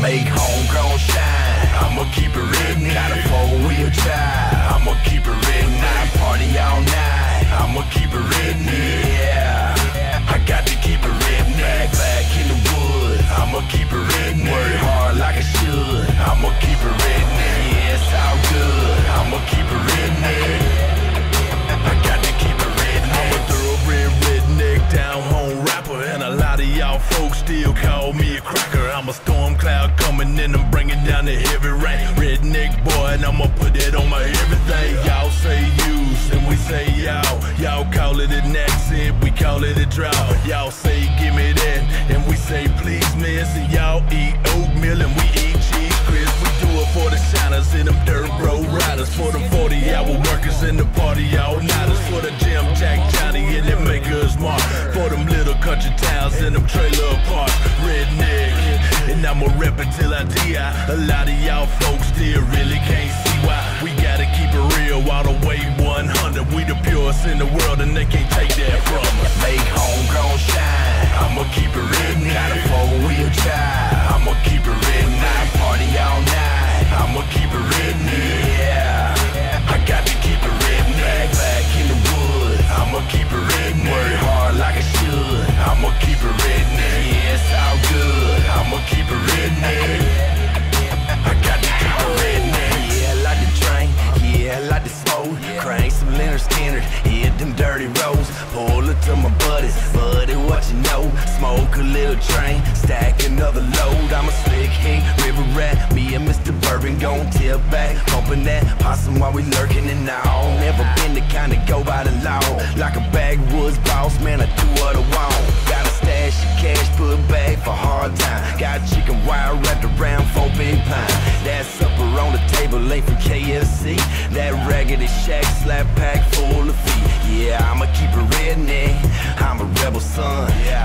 Make homegrown shine. I'ma keep it real. And a lot of y'all folks still call me a cracker. I'm a storm cloud coming in, I'm bringing down the heavy rain. Redneck boy, and I'ma put that on my everything. Y'all say use, and we say y'all. Y'all call it an accent, we call it a drought. Y'all say give me that, and we say please miss. And y'all eat oatmeal, and we eat cheese crisp. We do it for the shiners and them dirt road riders, for the 40 hour workers in the party all nighters, for the Jim Jack and Maker's Mark, for them little country towns and them trailer parks. Redneck, and I'ma rep it till I die. A lot of y'all folks still really can't see why. We gotta keep it real all the way 100. We the purest in the world, and they can't take that Skinner. Hit them dirty roads. Pull it to my buddies. Buddy, what you know? Smoke a little train. Stack another load. I'm a slick hink, river rat. Me and Mr. Bourbon gon' tip back. Bumping that possum while we lurking and all. Never been the kind to go by the law. Like a backwoods boss, man, I do what I want. Got a stash of cash put back for hard time. Got chicken wire wrapped around four big pine. That supper on the table ain't from KFC. Raggedy shack slap pack full of feet. Yeah, I'ma keep it redneck. I'm a rebel son. Flag